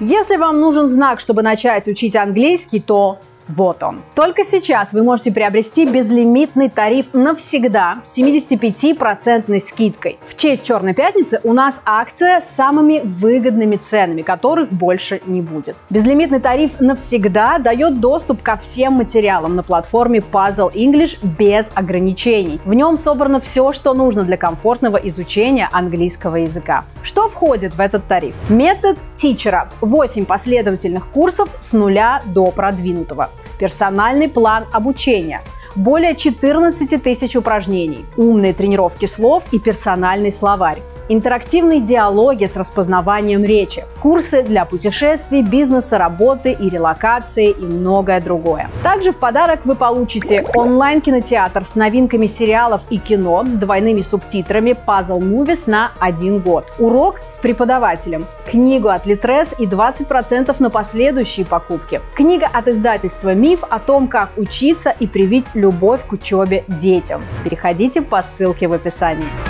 Если вам нужен знак, чтобы начать учить английский, то вот он. Только сейчас вы можете приобрести безлимитный тариф навсегда с 75% скидкой. В честь Черной пятницы у нас акция с самыми выгодными ценами, которых больше не будет. Безлимитный тариф навсегда дает доступ ко всем материалам на платформе Puzzle English без ограничений. В нем собрано все, что нужно для комфортного изучения английского языка. Что входит в этот тариф? Метод тичера. 8 последовательных курсов с нуля до продвинутого персональный план обучения, более 14 тысяч упражнений, умные тренировки слов и персональный словарь интерактивные диалоги с распознаванием речи, курсы для путешествий, бизнеса, работы и релокации и многое другое. Также в подарок вы получите онлайн-кинотеатр с новинками сериалов и кино с двойными субтитрами Puzzle Movies на один год, урок с преподавателем, книгу от Литрес и 20% на последующие покупки, книга от издательства «Миф» о том, как учиться и привить любовь к учебе детям. Переходите по ссылке в описании.